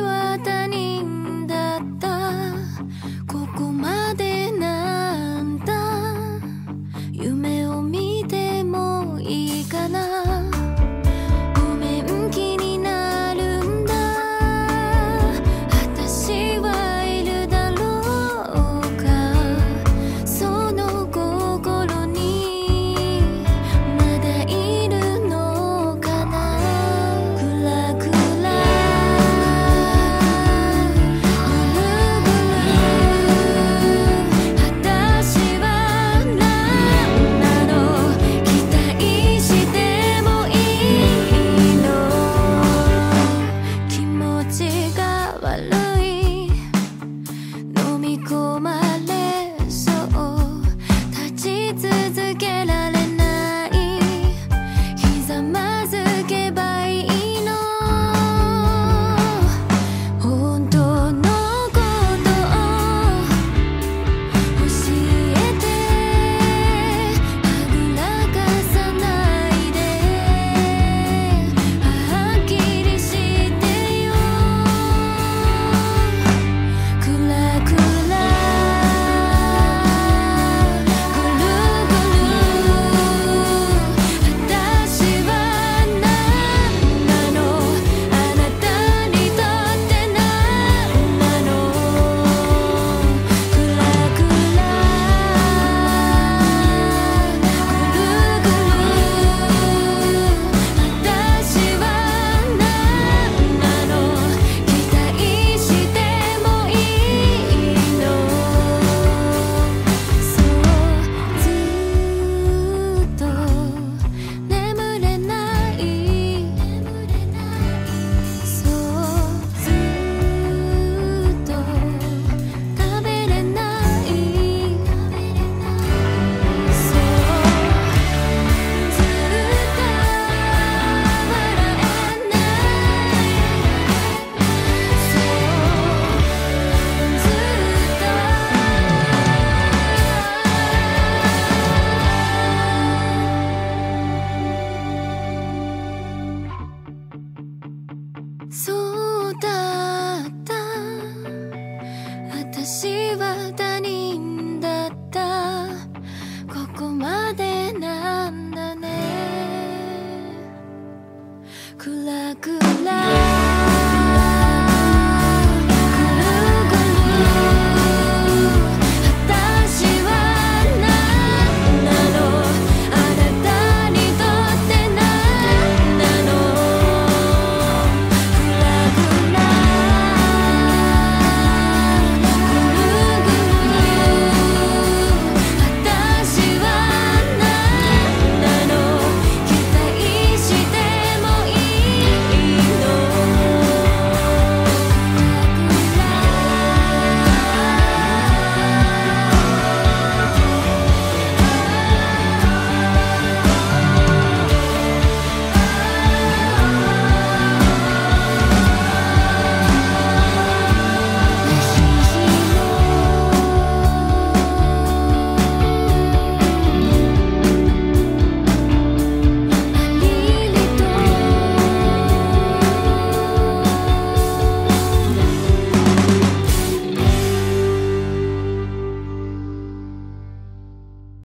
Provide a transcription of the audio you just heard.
私私は他人だった。ここまでなんだね。暗く